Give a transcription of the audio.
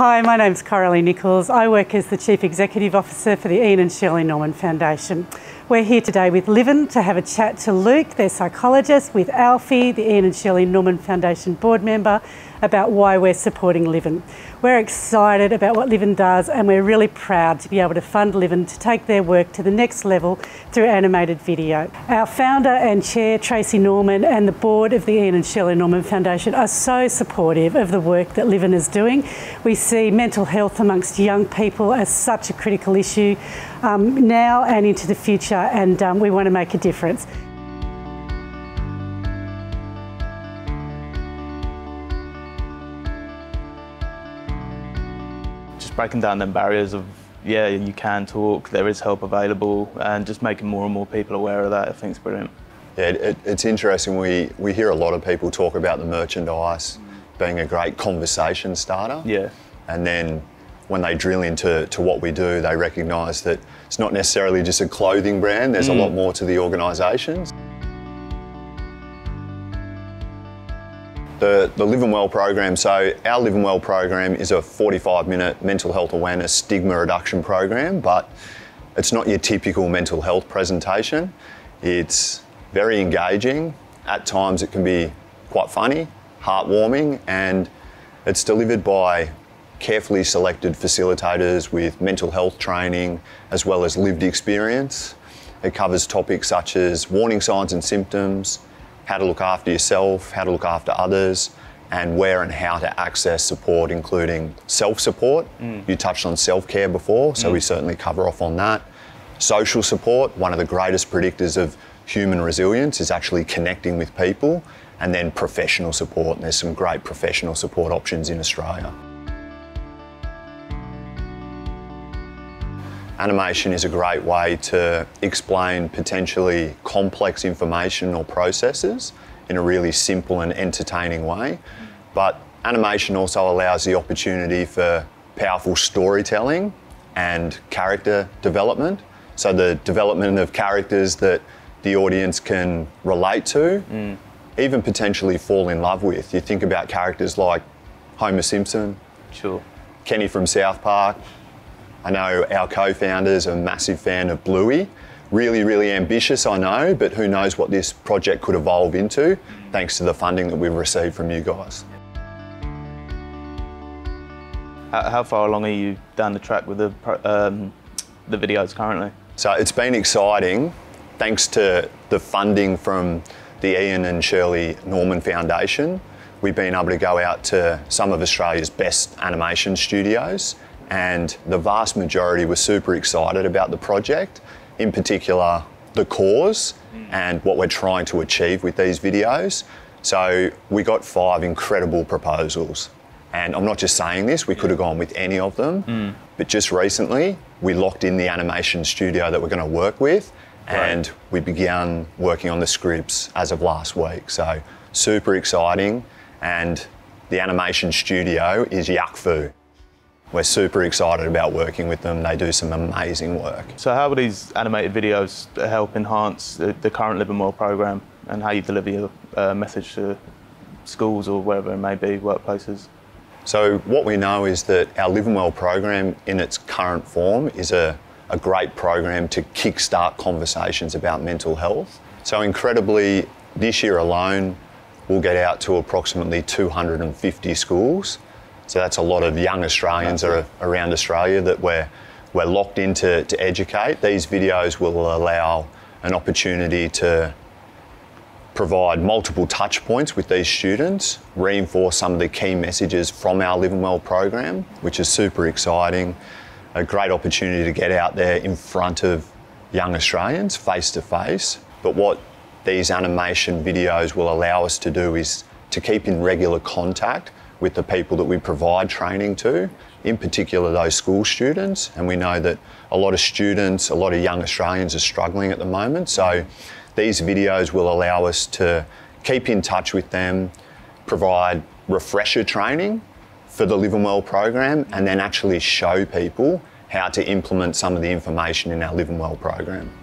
Hi, my name's Coralie Nichols. I work as the Chief Executive Officer for the Ian and Shirley Norman Foundation. We're here today with Livin to have a chat to Luke, their psychologist, with Alfie, the Ian and Shirley Norman Foundation board member, about why we're supporting Livin. We're excited about what Livin does and we're really proud to be able to fund Livin to take their work to the next level through animated video. Our founder and chair, Tracy Norman, and the board of the Ian and Shirley Norman Foundation are so supportive of the work that Livin is doing. We see mental health amongst young people as such a critical issue um, now and into the future and um, we want to make a difference. just breaking down them barriers of yeah you can talk there is help available and just making more and more people aware of that i think is brilliant. Yeah it, it's interesting we we hear a lot of people talk about the merchandise being a great conversation starter. Yeah. And then when they drill into to what we do they recognize that it's not necessarily just a clothing brand there's mm. a lot more to the organisations the, the Livin Well program. So our Livin Well program is a 45 minute mental health awareness stigma reduction program, but it's not your typical mental health presentation. It's very engaging. At times it can be quite funny, heartwarming, and it's delivered by carefully selected facilitators with mental health training as well as lived experience. It covers topics such as warning signs and symptoms, how to look after yourself, how to look after others, and where and how to access support, including self support. Mm. You touched on self care before, so mm. we certainly cover off on that. Social support, one of the greatest predictors of human resilience, is actually connecting with people, and then professional support. And there's some great professional support options in Australia. Animation is a great way to explain potentially complex information or processes in a really simple and entertaining way. But animation also allows the opportunity for powerful storytelling and character development. So the development of characters that the audience can relate to, mm. even potentially fall in love with. You think about characters like Homer Simpson, sure. Kenny from South Park, I know our co-founders are a massive fan of Bluey. Really, really ambitious, I know, but who knows what this project could evolve into thanks to the funding that we've received from you guys. How far along are you down the track with the, um, the videos currently? So it's been exciting thanks to the funding from the Ian and Shirley Norman Foundation. We've been able to go out to some of Australia's best animation studios and the vast majority were super excited about the project, in particular the cause and what we're trying to achieve with these videos. So we got five incredible proposals. And I'm not just saying this, we could have gone with any of them. Mm. But just recently, we locked in the animation studio that we're going to work with and we began working on the scripts as of last week. So super exciting. And the animation studio is Yakfu. We're super excited about working with them. They do some amazing work. So how will these animated videos help enhance the, the current Livin Well program and how you deliver your uh, message to schools or wherever it may be, workplaces? So what we know is that our Livin Well program in its current form is a, a great program to kickstart conversations about mental health. So incredibly, this year alone, we'll get out to approximately 250 schools so that's a lot of young Australians are around Australia that we're, we're locked in to, to educate. These videos will allow an opportunity to provide multiple touch points with these students, reinforce some of the key messages from our Livin Well program, which is super exciting. A great opportunity to get out there in front of young Australians face to face. But what these animation videos will allow us to do is to keep in regular contact with the people that we provide training to, in particular those school students. And we know that a lot of students, a lot of young Australians are struggling at the moment. So these videos will allow us to keep in touch with them, provide refresher training for the Livin Well program, and then actually show people how to implement some of the information in our Livin Well program.